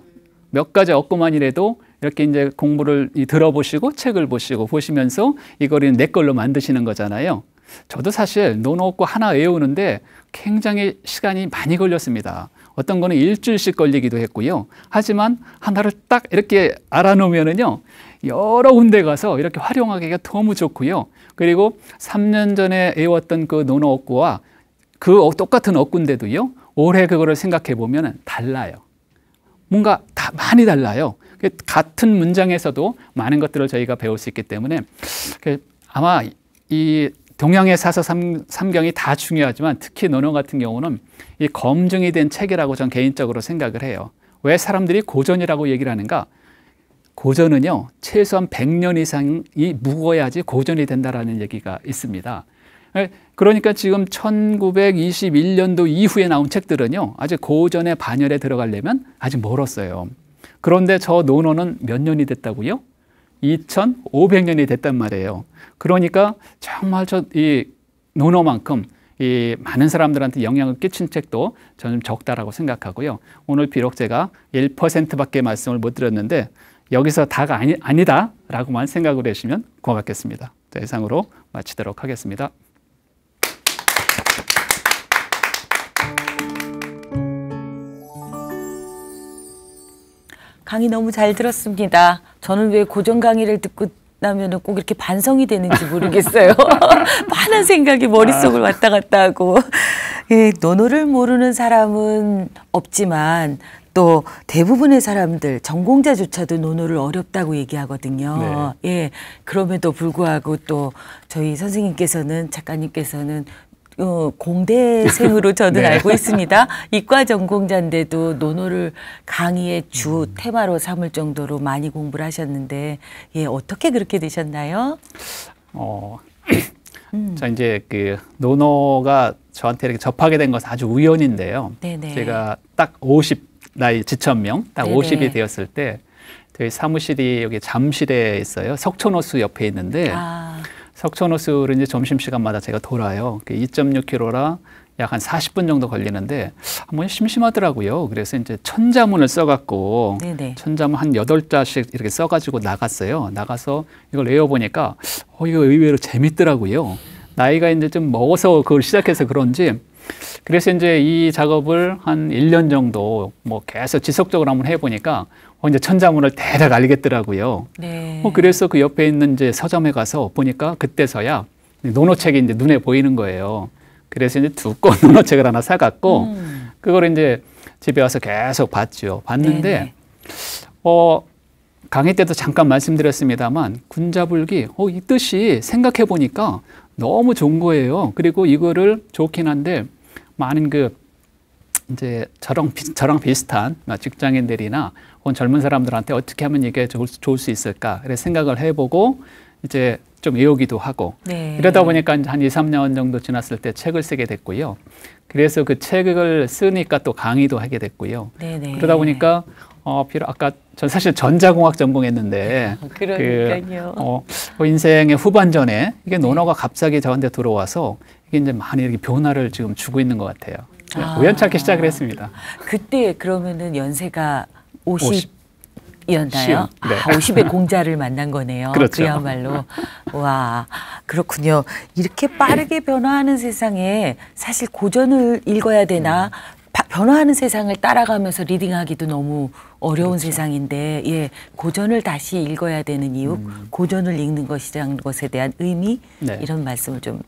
몇 가지 얻고만이라도 이렇게 이제 공부를 들어보시고 책을 보시고 보시면서 이거를 내 걸로 만드시는 거잖아요. 저도 사실 논어고 하나 외우는데 굉장히 시간이 많이 걸렸습니다. 어떤 거는 일주일씩 걸리기도 했고요. 하지만 하나를 딱 이렇게 알아놓으면은요, 여러 군데 가서 이렇게 활용하기가 너무 좋고요. 그리고 3년 전에 외웠던 그 논어 억구와 그 똑같은 억구인데도요, 올해 그거를 생각해 보면 달라요. 뭔가 다 많이 달라요. 같은 문장에서도 많은 것들을 저희가 배울 수 있기 때문에 아마 이 동양의 사서 삼경이 다 중요하지만 특히 논어 같은 경우는 이 검증이 된 책이라고 전 개인적으로 생각을 해요. 왜 사람들이 고전이라고 얘기를 하는가? 고전은요, 최소한 100년 이상이 묵어야지 고전이 된다라는 얘기가 있습니다. 예, 그러니까 지금 1921년도 이후에 나온 책들은요, 아직 고전의 반열에 들어가려면 아직 멀었어요. 그런데 저 논어는 몇 년이 됐다고요? 2,500년이 됐단 말이에요. 그러니까 정말 저 이 논어만큼 이 많은 사람들한테 영향을 끼친 책도 저는 적다라고 생각하고요. 오늘 비록 제가 1%밖에 말씀을 못 드렸는데 여기서 다가 아니, 아니다라고만 생각을 해주시면 고맙겠습니다. 자, 이상으로 마치도록 하겠습니다. 강의 너무 잘 들었습니다. 저는 왜 고전 강의를 듣고 나면은 꼭 이렇게 반성이 되는지 모르겠어요. 많은 생각이 머릿속을 아. 왔다 갔다 하고. 예, 논어를 모르는 사람은 없지만 또 대부분의 사람들 전공자조차도 논어를 어렵다고 얘기하거든요. 네. 예. 그럼에도 불구하고 또 저희 선생님께서는 작가님께서는 어, 공대생으로 저는 네. 알고 있습니다. 이과 전공자인데도 논어를 강의의 주 음. 테마로 삼을 정도로 많이 공부를 하셨는데 예, 어떻게 그렇게 되셨나요? 어, 음. 자 이제 그 논어가 저한테 이렇게 접하게 된 것은 아주 우연인데요. 네네. 제가 딱 50 나이 지천명 딱 네네. 50이 되었을 때 저희 사무실이 여기 잠실에 있어요. 석촌호수 옆에 있는데 아. 석촌호수를 이제 점심시간마다 제가 돌아요. 2.6km라 약 한 40분 정도 걸리는데 한번 심심하더라고요. 그래서 이제 천자문을 써갖고 네네. 천자문 한 여덟 자씩 이렇게 써가지고 나갔어요. 나가서 이걸 외워보니까 어, 이거 의외로 재밌더라고요. 나이가 이제 좀 먹어서 그걸 시작해서 그런지 그래서 이제 이 작업을 한 1년 정도 뭐 계속 지속적으로 한번 해보니까 어, 이제 천자문을 대략 알겠더라고요. 네. 어, 그래서 그 옆에 있는 이제 서점에 가서 보니까 그때서야 논어책이 이제 눈에 보이는 거예요. 그래서 이제 두꺼운 논어책을 하나 사갖고 음. 그걸 이제 집에 와서 계속 봤죠. 봤는데 네네. 어 강의 때도 잠깐 말씀드렸습니다만 군자불기 어, 이 뜻이 생각해 보니까 너무 좋은 거예요. 그리고 이거를 좋긴 한데 많은 그 이제 저랑 비, 저랑 비슷한 직장인들이나 혹은 젊은 사람들한테 어떻게 하면 이게 좋을, 수- 좋을 수 있을까 그래서 생각을 해보고 이제 좀 외우기도 하고 네. 이러다 보니까 한 2, 3년 정도 지났을 때 책을 쓰게 됐고요. 그래서 그 책을 쓰니까 또 강의도 하게 됐고요. 네네. 그러다 보니까 어 비록 아까 전 사실 전자공학 전공했는데 그러니까요. 그, 어, 그 인생의 후반전에 이게 논어가 갑자기 저한테 들어와서 이게 이제 많이 이렇게 변화를 지금 주고 있는 것 같아요. 아. 우연찮게 시작을 했습니다. 그때 그러면은 연세가 50. 50. 이었나요? 네. 아, 50의 공자를 만난 거네요. 그렇죠. 야말로 와, 그렇군요. 이렇게 빠르게 변화하는 세상에 사실 고전을 읽어야 되나? 바- 변화하는 세상을 따라가면서 리딩하기도 너무 어려운 그렇죠. 세상인데, 예, 고전을 다시 읽어야 되는 이유, 고전을 읽는 것이라는 것에 대한 의미, 음. 네. 이런 말씀을 좀.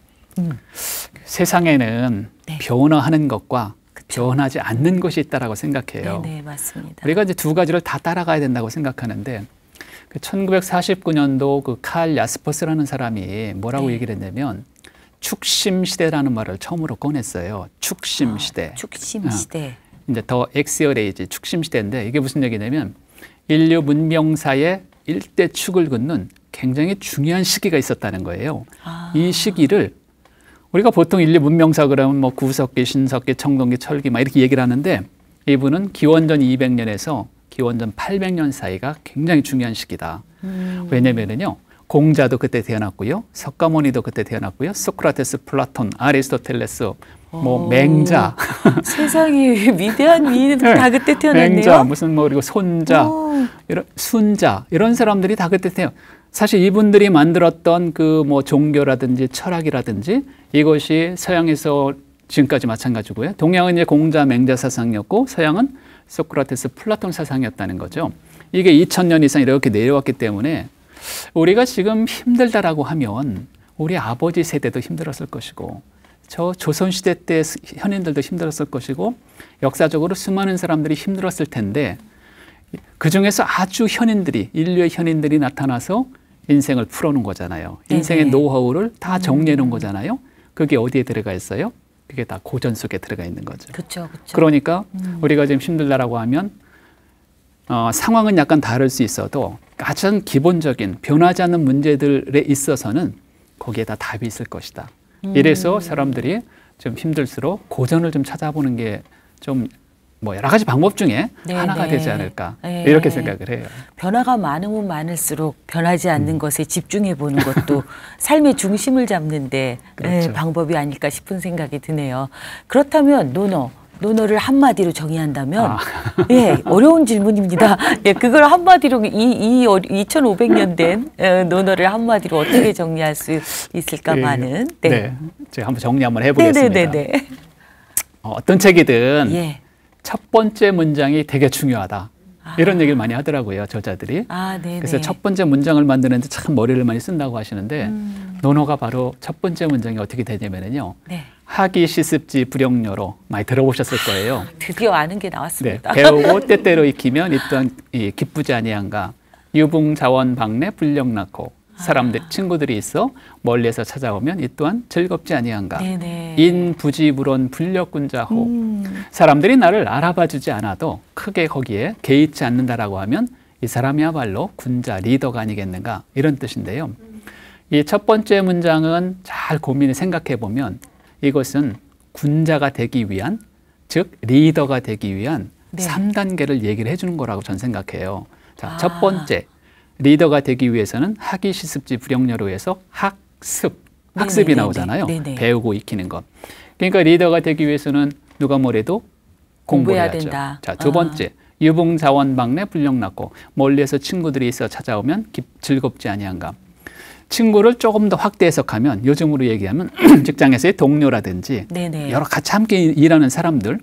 세상에는 네. 변화하는 것과. 변하지 않는 것이 있다라고 생각해요. 네, 네, 맞습니다. 우리가 이제 두 가지를 다 따라가야 된다고 생각하는데 그 1949년도 그 칼 야스퍼스라는 사람이 뭐라고 네. 얘기를 했냐면 축심 시대라는 말을 처음으로 꺼냈어요. 축심 시대. 아, 축심 어. 시대. 이제 The Axial Age 축심 시대인데 이게 무슨 얘기냐면 인류 문명사의 일대 축을 긋는 굉장히 중요한 시기가 있었다는 거예요. 아. 이 시기를 우리가 보통 인류 문명사 그러면 뭐 구석기, 신석기, 청동기, 철기 막 이렇게 얘기를 하는데 이분은 기원전 200년에서 기원전 800년 사이가 굉장히 중요한 시기다. 음. 왜냐면은요. 공자도 그때 태어났고요. 석가모니도 그때 태어났고요. 소크라테스, 플라톤, 아리스토텔레스, 뭐 오. 맹자, 세상에 위대한 위인들 다 그때 태어났네요. 네. 맹자, 무슨 뭐 그리고 손자, 오. 이런 순자 이런 사람들이 다 그때 태어. 사실 이분들이 만들었던 그 뭐 종교라든지 철학이라든지 이것이 서양에서 지금까지 마찬가지고요. 동양은 이제 공자, 맹자 사상이었고 서양은 소크라테스, 플라톤 사상이었다는 거죠. 이게 2000년 이상 이렇게 내려왔기 때문에 우리가 지금 힘들다라고 하면 우리 아버지 세대도 힘들었을 것이고 저 조선 시대 때 스- 현인들도 힘들었을 것이고 역사적으로 수많은 사람들이 힘들었을 텐데 그 중에서 아주 현인들이 인류의 현인들이 나타나서 인생을 풀어놓은 거잖아요. 인생의 네네. 노하우를 다 정리해 놓은 거잖아요. 그게 어디에 들어가 있어요? 그게 다 고전 속에 들어가 있는 거죠. 그렇죠, 그렇죠. 그러니까 우리가 지금 힘들다라고 하면 어, 상황은 약간 다를 수 있어도 가장 기본적인 변하지 않는 문제들에 있어서는 거기에 다 답이 있을 것이다. 이래서 사람들이 좀 힘들수록 고전을 좀 찾아보는 게좀 뭐 여러 가지 방법 중에 네, 하나가 네. 되지 않을까 네. 이렇게 생각을 해요. 변화가 많으면 많을수록 변하지 않는 음. 것에 집중해 보는 것도 삶의 중심을 잡는데 그렇죠. 예, 방법이 아닐까 싶은 생각이 드네요. 그렇다면 논어, 논어를 한마디로 정의한다면 아. 예, 어려운 질문입니다. 예, 그걸 한마디로 이, 이 2,500년 된 어, 논어를 한마디로 어떻게 정리할 수 있을까만은 예, 네. 제가 한번 정리 한번 해보겠습니다. 네네네네. 어, 어떤 책이든 예. 첫 번째 문장이 되게 중요하다. 이런 얘기를 많이 하더라고요, 저자들이. 아. 그래서 첫 번째 문장을 만드는데 참 머리를 많이 쓴다고 하시는데 음. 논어가 바로 첫 번째 문장이 어떻게 되냐면요. 네. 하기 시습지 불영녀로 많이 들어보셨을 거예요. 드디어 아는 게 네, 나왔습니다. 배우고 때때로 익히면 있던 이 기쁘지 아니한가 유붕 자원 박내 불령 낳고 사람들 친구들이 있어 멀리에서 찾아오면 이 또한 즐겁지 아니한가 네네. 인부지불원 불력군자호 음. 사람들이 나를 알아봐 주지 않아도 크게 거기에 개의치 않는다라고 하면 이 사람이야말로 군자 리더가 아니겠는가 이런 뜻인데요. 이 첫 번째 문장은 잘 고민해 생각해 보면 이것은 군자가 되기 위한 즉 리더가 되기 위한 네. 삼 3단계를 얘기를 해주는 거라고 전 생각해요. 자, 아. 첫 번째 리더가 되기 위해서는 학위 시습지 불영녀로 해서 학습 학습이 네네네네. 나오잖아요. 네네. 배우고 익히는 것. 그러니까 리더가 되기 위해서는 누가 뭐래도 공부해야 공부해야죠. 된다. 자, 두 아. 번째 유봉자원 방내 불령 낳고 멀리에서 친구들이 있어 찾아오면 기- 즐겁지 아니한가. 친구를 조금 더 확대 해석하면 요즘으로 얘기하면 직장에서의 동료라든지 네네. 여러 같이 함께 일하는 사람들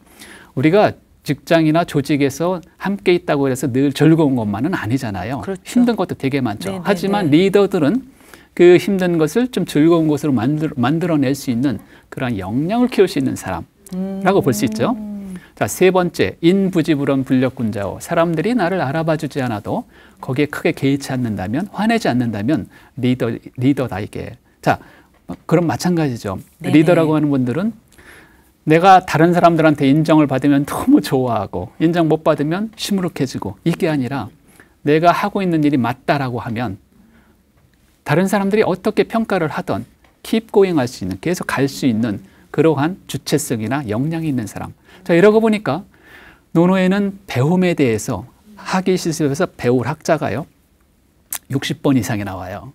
우리가 직장이나 조직에서 함께 있다고 해서 늘 즐거운 것만은 아니잖아요. 그렇죠. 힘든 것도 되게 많죠. 네네네. 하지만 리더들은 그 힘든 것을 좀 즐거운 것으로 만들, 만들어낼 수 있는 그런 역량을 키울 수 있는 사람라고 볼수 있죠. 자, 세 번째, 인부지불원 불력군자오. 사람들이 나를 알아봐 주지 않아도 거기에 크게 개의치 않는다면, 화내지 않는다면 리더, 리더다, 이게. 자, 그럼 마찬가지죠. 네네. 리더라고 하는 분들은 내가 다른 사람들한테 인정을 받으면 너무 좋아하고, 인정 못 받으면 시무룩해지고, 이게 아니라 내가 하고 있는 일이 맞다라고 하면 다른 사람들이 어떻게 평가를 하던 keep going 할수 있는, 계속 갈 수 있는 그러한 주체성이나 역량이 있는 사람. 자, 이러고 보니까 노노에는 배움에 대해서 학위 시술에서 배울 학자가요. 60번 이상이 나와요.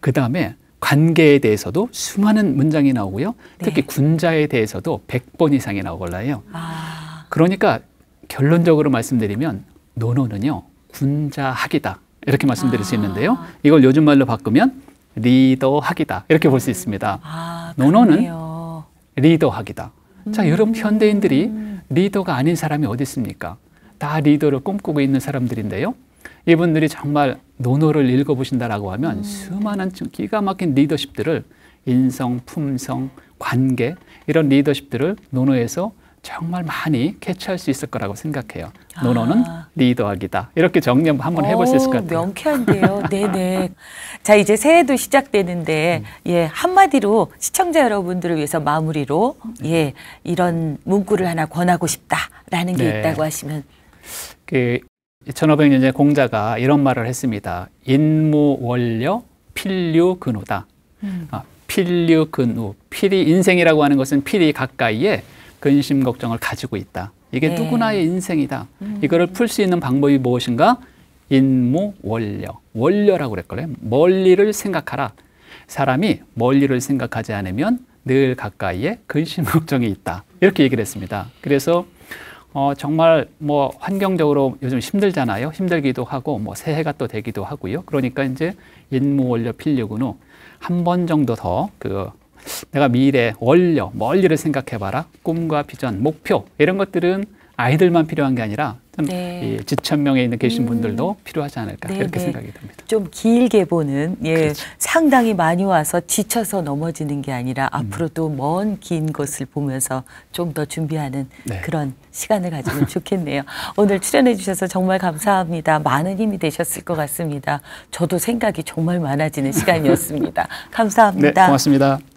그 다음에 관계에 대해서도 수많은 문장이 나오고요. 특히 네. 군자에 대해서도 100번 이상이 나오걸라요. 아, 그러니까 결론적으로 말씀드리면 노노는요 군자학이다 이렇게 말씀드릴 수 있는데요. 이걸 요즘 말로 바꾸면 리더학이다 이렇게 볼 수 있습니다. 아, 노노는 그러네요. 리더학이다. 자 여러분 현대인들이 리더가 아닌 사람이 어디 있습니까? 다 리더를 꿈꾸고 있는 사람들인데요. 이분들이 정말 논어를 읽어보신다라고 하면 수많은 좀 기가 막힌 리더십들을 인성, 품성, 관계 이런 리더십들을 논어에서 정말 많이 캐치할 수 있을 거라고 생각해요. 논어는 아. 리더학이다. 이렇게 정리 한번 해볼 수 있을 것 오, 같아요. 명쾌한데요. 네네. 자, 이제 새해도 시작되는데, 음. 예, 한마디로 시청자 여러분들을 위해서 마무리로, 예, 이런 문구를 하나 권하고 싶다라는 게 네. 있다고 하시면, 그 1500년대 공자가 이런 말을 했습니다. 인무원려 필유근우다. 음. 아, 필유근우. 필이 인생이라고 하는 것은 필이 가까이에 근심 걱정을 가지고 있다. 이게 네. 누구나의 인생이다. 이거를 풀 수 있는 방법이 무엇인가? 인무원려. 원려라고 그랬거든요. 멀리를 생각하라. 사람이 멀리를 생각하지 않으면 늘 가까이에 근심 걱정이 있다. 이렇게 얘기를 했습니다. 그래서 어, 정말 뭐 환경적으로 요즘 힘들잖아요. 힘들기도 하고 뭐 새해가 또 되기도 하고요. 그러니까 이제 인무 원료 필력은후 한번 정도 더 그 내가 미래 원료 멀리를 생각해봐라. 꿈과 비전, 목표 이런 것들은 아이들만 필요한 게 아니라 좀 네. 이 지천명에 있는 계신 분들도 필요하지 않을까 네, 이렇게 네. 생각이 듭니다. 좀 길게 보는, 예, 그렇죠. 상당히 많이 와서 지쳐서 넘어지는 게 아니라 음. 앞으로도 먼 긴 것을 보면서 좀 더 준비하는 네. 그런 시간을 가지면 좋겠네요. 오늘 출연해 주셔서 정말 감사합니다. 많은 힘이 되셨을 것 같습니다. 저도 생각이 정말 많아지는 시간이었습니다. 네, 감사합니다. 고맙습니다.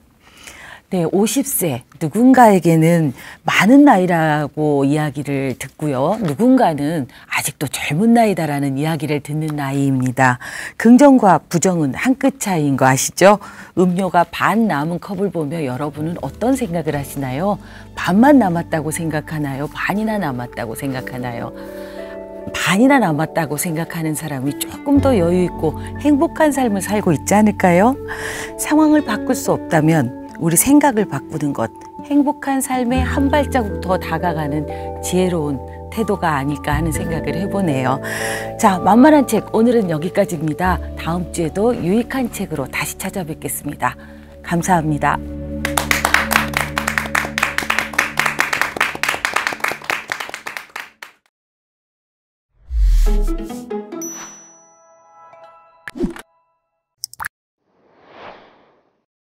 네, 50세 누군가에게는 많은 나이라고 이야기를 듣고요. 누군가는 아직도 젊은 나이다라는 이야기를 듣는 나이입니다. 긍정과 부정은 한 끗 차이인 거 아시죠? 음료가 반 남은 컵을 보며 여러분은 어떤 생각을 하시나요? 반만 남았다고 생각하나요? 반이나 남았다고 생각하나요? 반이나 남았다고 생각하는 사람이 조금 더 여유 있고 행복한 삶을 살고 있지 않을까요? 상황을 바꿀 수 없다면 우리 생각을 바꾸는 것, 행복한 삶에 한 발자국 더 다가가는 지혜로운 태도가 아닐까 하는 생각을 해보네요. 자, 만만한 책 오늘은 여기까지입니다. 다음 주에도 유익한 책으로 다시 찾아뵙겠습니다. 감사합니다.